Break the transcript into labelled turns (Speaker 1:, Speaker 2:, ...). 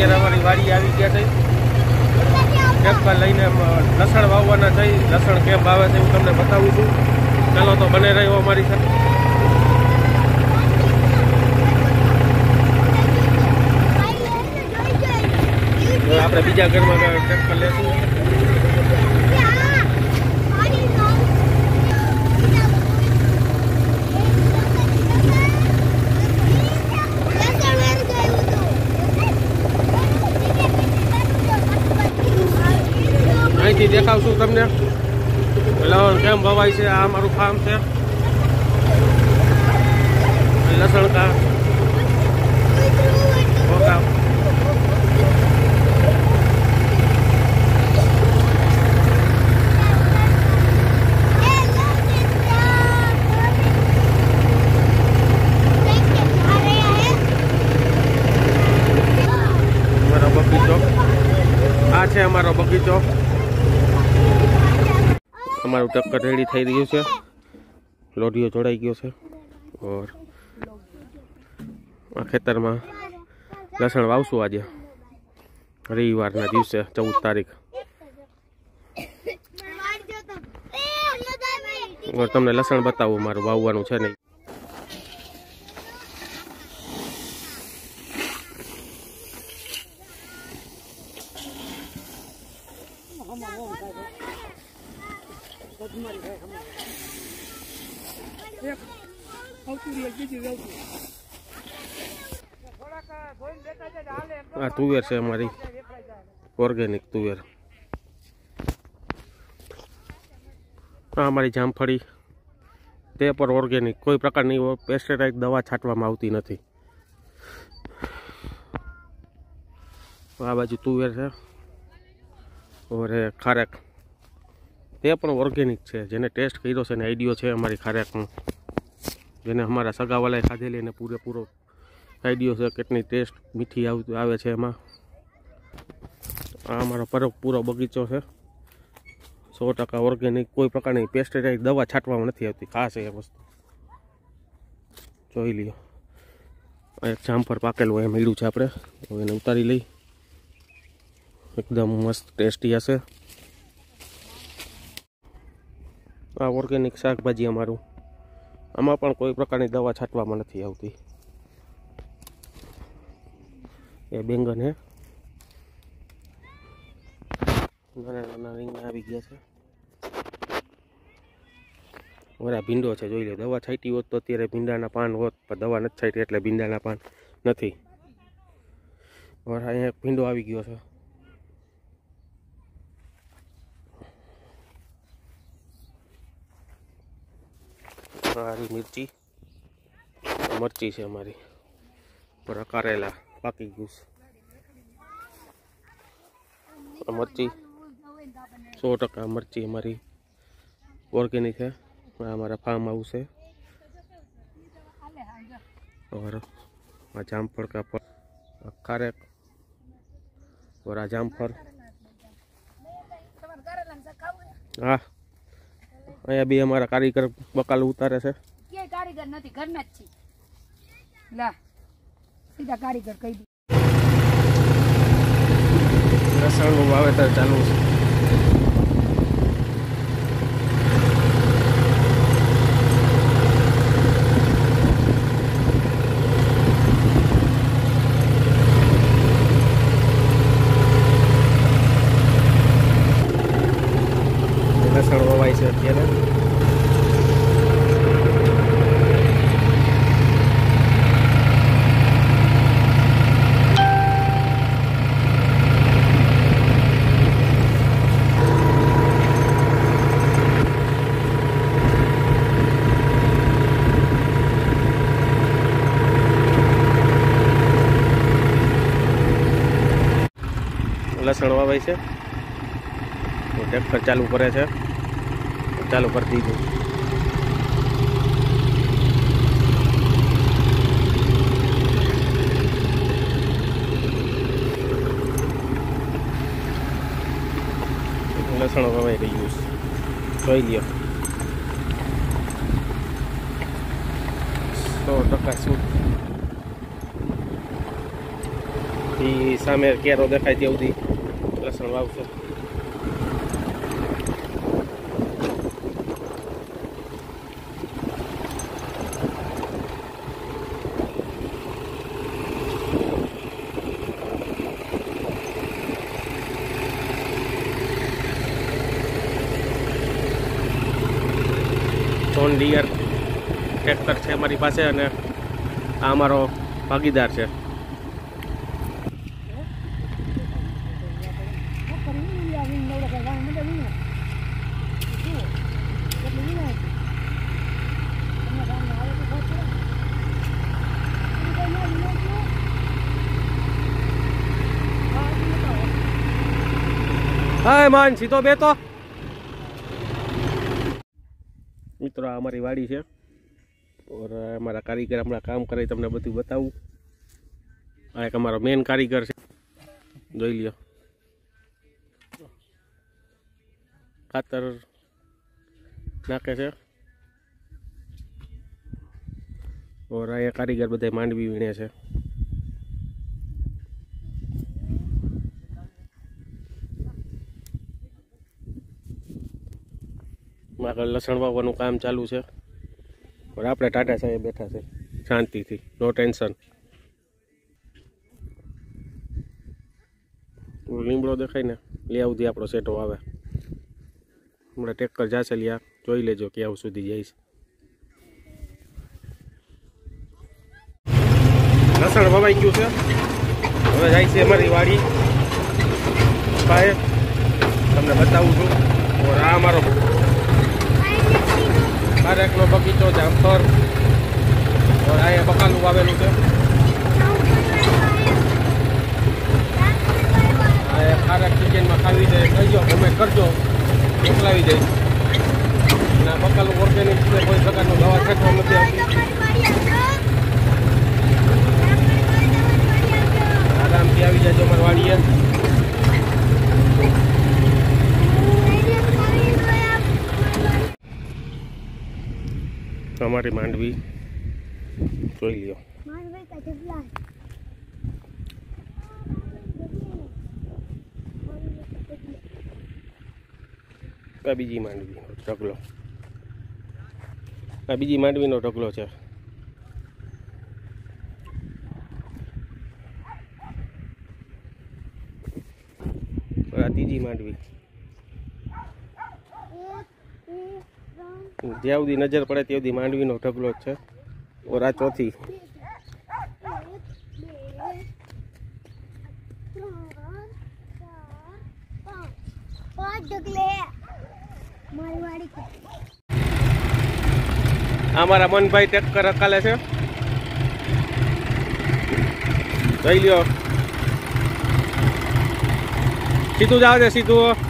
Speaker 1: અત્યારે અમારી વાડી આવી ગયા છે. ટ્રેક્ટર લઈને લસણ વાવવાના થઈ લસણ કેમ વાવે છે હું તમને બતાવું છું. ચાલો તો બને રહ્યો અમારી સાથે. આપણે બીજા ઘરમાં ટ્રેક્ટર લેશું. દેખાડશું તમને. લસણ કેમ ભવાય છે? આ મારું ફાર્મ છે. લસણ કા આ છે અમારો બગીચો. અમારું ટક્કર રેડી થઈ રહ્યું છે. લોઢીઓ જોડાઈ ગયો છે. ઓર આ ખેતરમાં લસણ વાવશું આજે. રવિવારના દિવસે ચૌદ તારીખ. ઓર તમને લસણ બતાવું મારું વાવવાનું છે નહીં. આ તુવેર છે અમારી. ઓર્ગેનિક તુવેર. આ અમારી જામફળી. તે પર ઓર્ગેનિક કોઈ પ્રકારની પેસ્ટિસાઇડ દવા છાંટવામાં આવતી નથી. આ બાજુ તુવેર છે. ઓરે ખારેક. તે પણ ઓર્ગેનિક છે. જેને ટેસ્ટ કર્યો છે ને આઈડિયો છે અમારી ખારેકનો. જેને અમારા સગાવાલાએ ખાધેલી એને પૂરેપૂરો આઈડિયો છે કેટલી ટેસ્ટ મીઠી આવતી આવે છે એમાં. આ અમારો પરક પૂરો બગીચો છે. સો ટકા ઓર્ગેનિક કોઈ પ્રકારની પેસ્ટિસાઇડ દવા છાંટવામાં નથી આવતી. ખાસ એ વસ્તુ. જોઈ લ્યો. એક જામફળ પાકેલું એ મળ્યું છે આપણે. હવે એને ઉતારી લઈ. એકદમ મસ્ત ટેસ્ટી હશે. આ ઓર્ગેનિક શાકભાજી અમારું. આમાં પણ કોઈ પ્રકારની દવા છાંટવામાં નથી આવતી. એ બેંગન હે. નાના નાના રીંગણા આવી ગયા છે. વરા ભીંડો છે, જોઈ લે. દવા છાંટી હોત તો અત્યારે ભીંડાના પાન હોત, પણ દવા નથી છાંટી એટલે ભીંડાના પાન નથી. વરા અહીંયા ભીંડો આવી ગયો છે. મારી મિરચી મરચી છે અમારી પર કારેલા પાકી ગયું છે આ મરચી સો ટકા મરચી અમારી ઓર્ગેનિક છે આ અમારા ફાર્મ હાઉસ છે और આ જામફળ કા પર આ ખારેક और આ જામફળ હા અહીંયા બી અમારા કારીગર બકાલ ઉતારે છે.
Speaker 2: ક્યાંય કારીગર નથી ઘરના જ છે લા સીધા કારીગર કહી દઉં
Speaker 1: લસણનું વાવેતર ચાલુ છે લસણ વવાય છે અત્યારે લસણ વાવાય છે. ટ્રેક્ટર ચાલુ કરે છે. ચાલુ કરી દીધું. લસણ વવાઈ રહ્યું છે. જોઈ લ્યો. સો ટકા શું સામે કેરો દેખાય ત્યાં સુધી. લસણ વાવશે જોન ડિયર ટ્રેક્ટર છે મારી પાસે અને આ અમારો ભાગીદાર છે. હા માન, સીધો બે તો. મિત્રો, આ અમારી વાડી છે. ઓર અમારા કારીગર હમણાં કામ કરે, તમને બધું બતાવું. આ એક અમારો મેન કારીગર છે. જોઈ લ્યો. ખાતર નાખે છે. ઓર આ કારીગર બધા માંડવી વીણે છે. આગળ લસણ વાવવાનું કામ ચાલુ છે. પણ આપણે ટાટા સાહેબ બેઠા છે, શાંતિથી નો ટેન્શન લીમડો દેખાય ને, લે સુધી આપણો સેટો આવે. હમણાં ટેક્કર જાશે લ્યા, જોઈ લેજો ક્યાં સુધી જઈશ લસણ વવાઈ ગયું છે. હવે જાય છે અમારી વાડી. પાસે તમને બતાવું છું. ઓર આ અમારો ખારેકનો બગીચો જામફળ ઓર અહીંયા બકાલું વાવેલું છે આ એ ખારેક કિચનમાં ખાવી જાય કહીજો તમે કરજો મોકલાવી જાય અને આ બકાલું ઓર્ગેનિક છે કોઈ પ્રકારનો દવા છાંટવા નથી આવતી આરામથી આવી જાજો અમારી વાડીએ અમારી માંડવી. જોઈ લ્યો. આ બીજી માંડવીનો ઢગલો. આ બીજી માંડવીનો ઢગલો છે આ ત્રીજી માંડવી જ્યાં સુધી નજર પડે ત્યાં સુધી માંડવીનો ઢગલો જ છે. ઓરા ચોથી. અમારા મનભાઈ ટેક્કર રકાલે છે. જોઈ લ્યો. સીધું જ આવે છે સીધું.